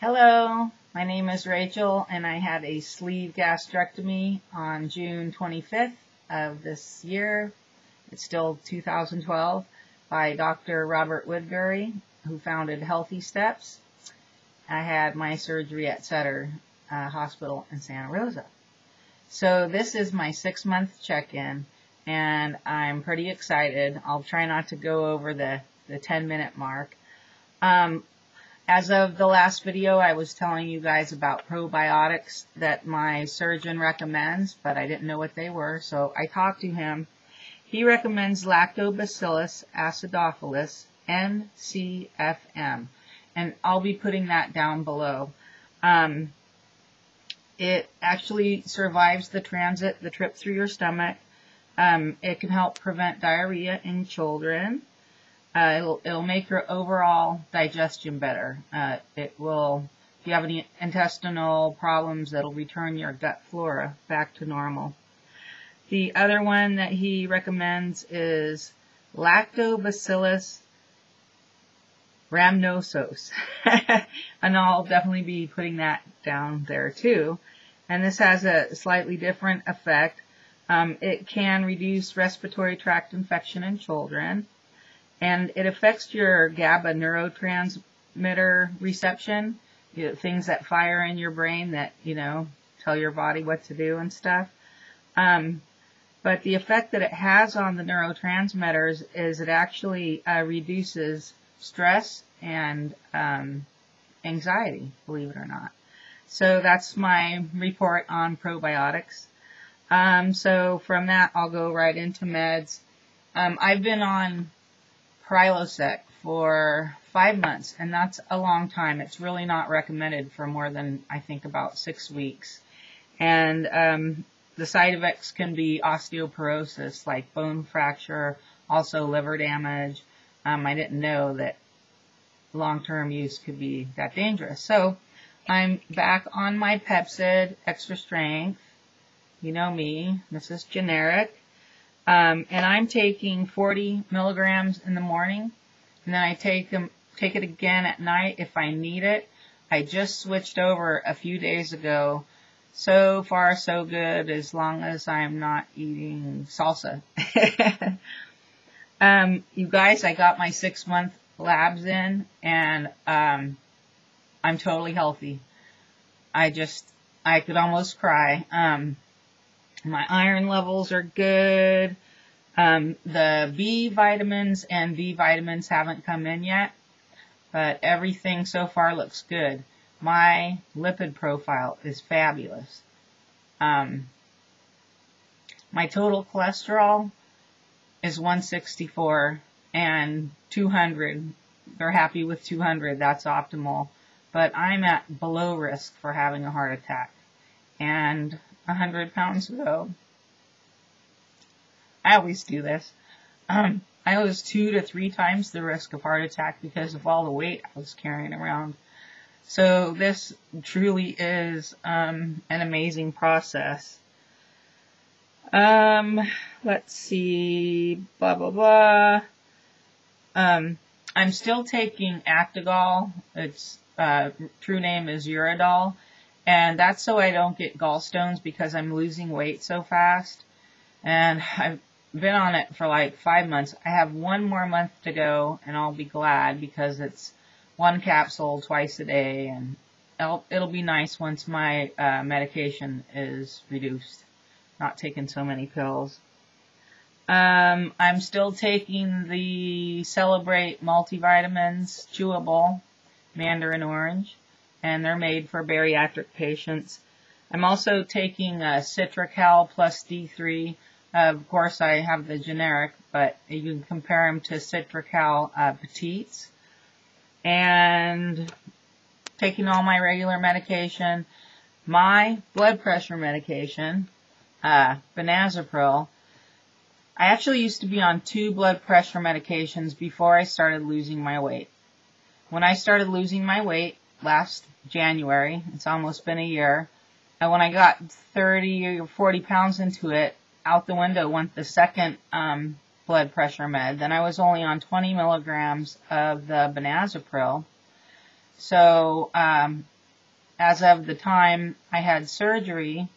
Hello, my name is Rachel and I had a sleeve gastrectomy on June 25th of this year. It's still 2012 by Dr. Robert Woodbury who founded Healthy Steps. I had my surgery at Sutter uh, Hospital in Santa Rosa. So this is my six month check-in and I'm pretty excited. I'll try not to go over the, the 10 minute mark. Um, as of the last video, I was telling you guys about probiotics that my surgeon recommends, but I didn't know what they were, so I talked to him. He recommends Lactobacillus acidophilus, NCFM, and I'll be putting that down below. Um, it actually survives the transit, the trip through your stomach. Um, it can help prevent diarrhea in children. Uh, it'll, it'll make your overall digestion better. Uh, it will, if you have any intestinal problems, it'll return your gut flora back to normal. The other one that he recommends is Lactobacillus rhamnosus. and I'll definitely be putting that down there too. And this has a slightly different effect. Um, it can reduce respiratory tract infection in children and it affects your GABA neurotransmitter reception, you know, things that fire in your brain that, you know, tell your body what to do and stuff. Um, but the effect that it has on the neurotransmitters is it actually uh, reduces stress and um, anxiety, believe it or not. So that's my report on probiotics. Um, so from that, I'll go right into meds. Um, I've been on Prilosec for five months, and that's a long time. It's really not recommended for more than, I think, about six weeks. And um, the side effects can be osteoporosis, like bone fracture, also liver damage. Um, I didn't know that long-term use could be that dangerous. So I'm back on my Pepcid Extra Strength. You know me. This is generic. Um, and I'm taking 40 milligrams in the morning, and then I take them, take it again at night if I need it. I just switched over a few days ago. So far, so good, as long as I'm not eating salsa. um, you guys, I got my six month labs in, and um, I'm totally healthy. I just, I could almost cry. Um, my iron levels are good. Um, the B vitamins and B vitamins haven't come in yet, but everything so far looks good. My lipid profile is fabulous. Um, my total cholesterol is 164 and 200. They're happy with 200. That's optimal. But I'm at below risk for having a heart attack. And 100 pounds ago. I always do this. Um, I was two to three times the risk of heart attack because of all the weight I was carrying around. So this truly is um, an amazing process. Um, let's see, blah blah blah. Um, I'm still taking Actigall. Its uh, true name is Ursodiol, and that's so I don't get gallstones because I'm losing weight so fast. And I've been on it for like five months. I have one more month to go and I'll be glad because it's one capsule twice a day and it'll, it'll be nice once my uh, medication is reduced. Not taking so many pills. Um, I'm still taking the Celebrate multivitamins, chewable, mandarin orange and they're made for bariatric patients. I'm also taking a Citracal plus D3. Uh, of course, I have the generic, but you can compare them to Citracal uh, Petites. And taking all my regular medication. My blood pressure medication, uh, Benazepril. I actually used to be on two blood pressure medications before I started losing my weight. When I started losing my weight, last January. It's almost been a year. And when I got 30 or 40 pounds into it, out the window went the second um, blood pressure med. Then I was only on 20 milligrams of the Benazepril. So, um, as of the time I had surgery,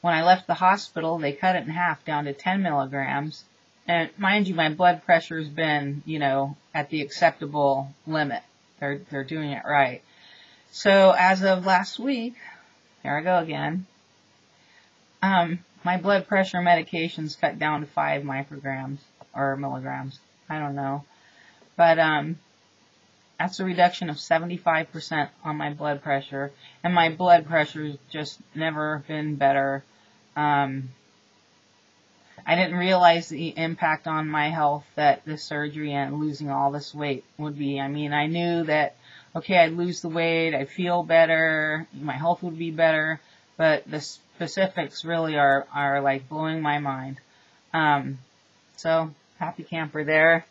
when I left the hospital, they cut it in half down to 10 milligrams. And mind you, my blood pressure's been, you know, at the acceptable limit. They're, they're doing it right. So as of last week, here I go again, um, my blood pressure medication's cut down to 5 micrograms or milligrams. I don't know. But, um, that's a reduction of 75% on my blood pressure. And my blood pressure's just never been better. Um, I didn't realize the impact on my health that the surgery and losing all this weight would be. I mean, I knew that, okay, I'd lose the weight, I'd feel better, my health would be better, but the specifics really are, are like blowing my mind. Um, so, happy camper there.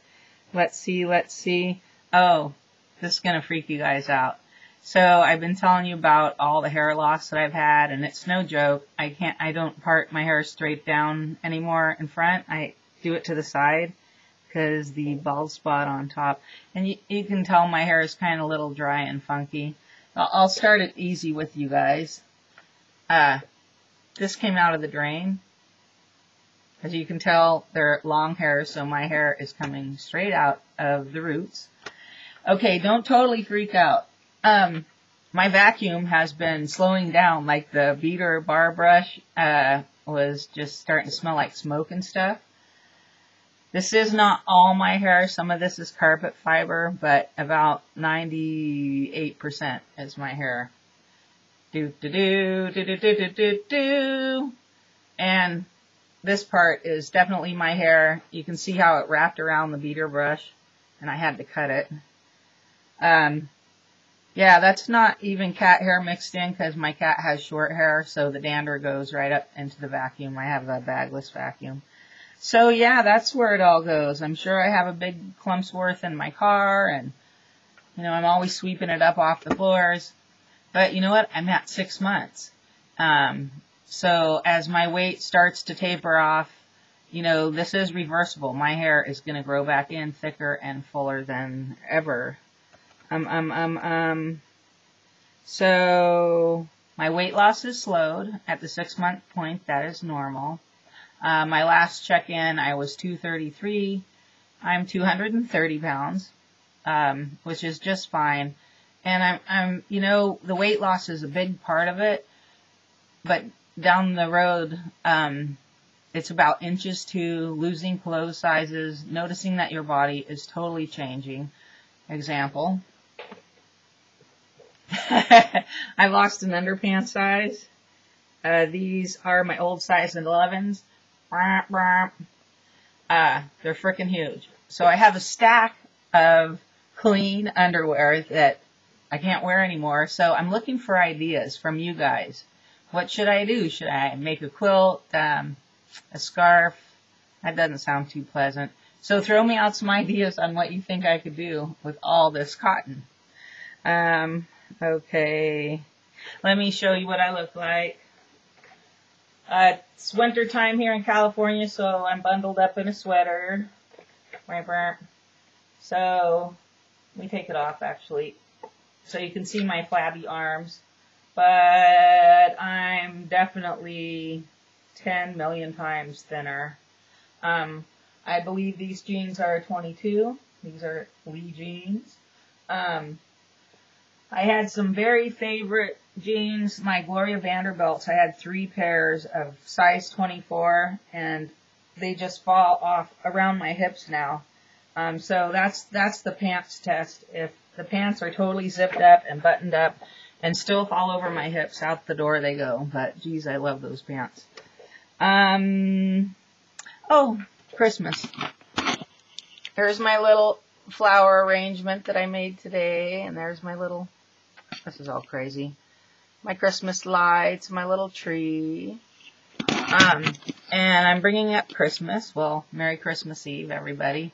Let's see, let's see. Oh, this is going to freak you guys out. So I've been telling you about all the hair loss that I've had, and it's no joke. I can't, I don't part my hair straight down anymore in front. I do it to the side because the bald spot on top, and you, you can tell my hair is kind of a little dry and funky. I'll start it easy with you guys. Uh, this came out of the drain. As you can tell, they're long hairs, so my hair is coming straight out of the roots. Okay, don't totally freak out um, my vacuum has been slowing down. Like the beater bar brush uh, was just starting to smell like smoke and stuff. This is not all my hair. Some of this is carpet fiber, but about 98% is my hair. Do, do, do, do, do, do, do, do, And this part is definitely my hair. You can see how it wrapped around the beater brush, and I had to cut it. Um, yeah, that's not even cat hair mixed in because my cat has short hair, so the dander goes right up into the vacuum. I have a bagless vacuum. So yeah, that's where it all goes. I'm sure I have a big clump's worth in my car and, you know, I'm always sweeping it up off the floors. But you know what? I'm at six months. Um, so as my weight starts to taper off, you know, this is reversible. My hair is going to grow back in thicker and fuller than ever um, um, um, um, so my weight loss is slowed at the six month point. That is normal. Uh, my last check-in, I was 233. I'm 230 pounds, um, which is just fine. And I'm, I'm, you know, the weight loss is a big part of it, but down the road, um, it's about inches to losing clothes sizes, noticing that your body is totally changing. Example, I lost an underpants size. Uh, these are my old size 11s. Uh, they're freaking huge. So I have a stack of clean underwear that I can't wear anymore. So I'm looking for ideas from you guys. What should I do? Should I make a quilt, um, a scarf? That doesn't sound too pleasant. So throw me out some ideas on what you think I could do with all this cotton. Um, Okay. Let me show you what I look like. Uh, it's winter time here in California, so I'm bundled up in a sweater. So, let me take it off actually. So you can see my flabby arms. But I'm definitely 10 million times thinner. Um, I believe these jeans are 22. These are Lee jeans. Um, I had some very favorite jeans, my Gloria Vanderbilts. I had three pairs of size 24 and they just fall off around my hips now. Um, so that's, that's the pants test. If the pants are totally zipped up and buttoned up and still fall over my hips, out the door they go. But geez, I love those pants. Um, oh, Christmas. Here's my little flower arrangement that I made today, and there's my little this is all crazy. My Christmas lights, my little tree. Um, and I'm bringing up Christmas. Well, Merry Christmas Eve, everybody.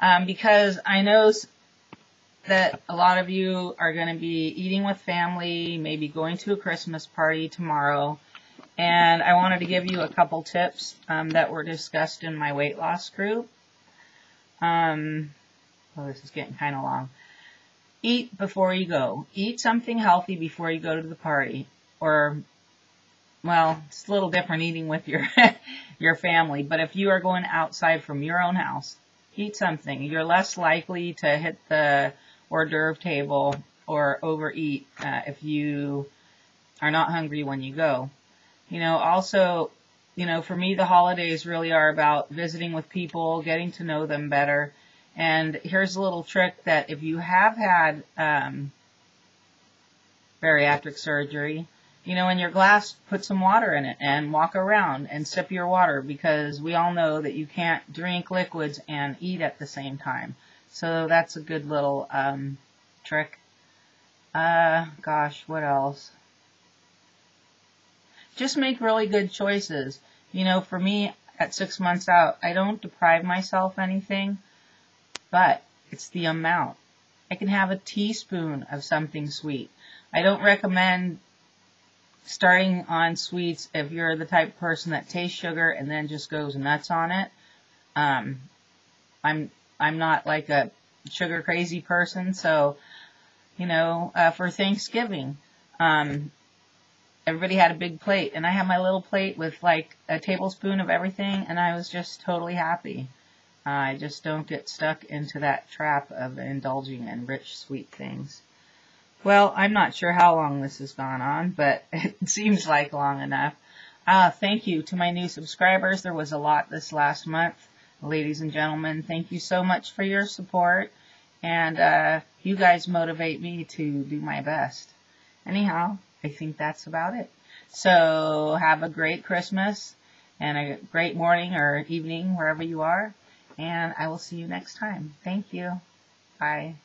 Um, because I know that a lot of you are going to be eating with family, maybe going to a Christmas party tomorrow. And I wanted to give you a couple tips um, that were discussed in my weight loss group. Um, oh, this is getting kind of long. Eat before you go. Eat something healthy before you go to the party. Or, well, it's a little different eating with your, your family, but if you are going outside from your own house, eat something. You're less likely to hit the hors d'oeuvre table or overeat uh, if you are not hungry when you go. You know, also, you know, for me, the holidays really are about visiting with people, getting to know them better. And here's a little trick that if you have had um, bariatric surgery, you know, in your glass, put some water in it and walk around and sip your water because we all know that you can't drink liquids and eat at the same time. So that's a good little um, trick. Uh, gosh, what else? Just make really good choices. You know, for me, at six months out, I don't deprive myself anything, but it's the amount. I can have a teaspoon of something sweet. I don't recommend starting on sweets if you're the type of person that tastes sugar and then just goes nuts on it. Um, I'm I'm not like a sugar crazy person, so you know, uh, for Thanksgiving, um, everybody had a big plate, and I had my little plate with like a tablespoon of everything, and I was just totally happy. I just don't get stuck into that trap of indulging in rich, sweet things. Well, I'm not sure how long this has gone on, but it seems like long enough. Uh, thank you to my new subscribers. There was a lot this last month. Ladies and gentlemen, thank you so much for your support. And uh, you guys motivate me to do my best. Anyhow, I think that's about it. So have a great Christmas and a great morning or evening wherever you are. And I will see you next time. Thank you. Bye.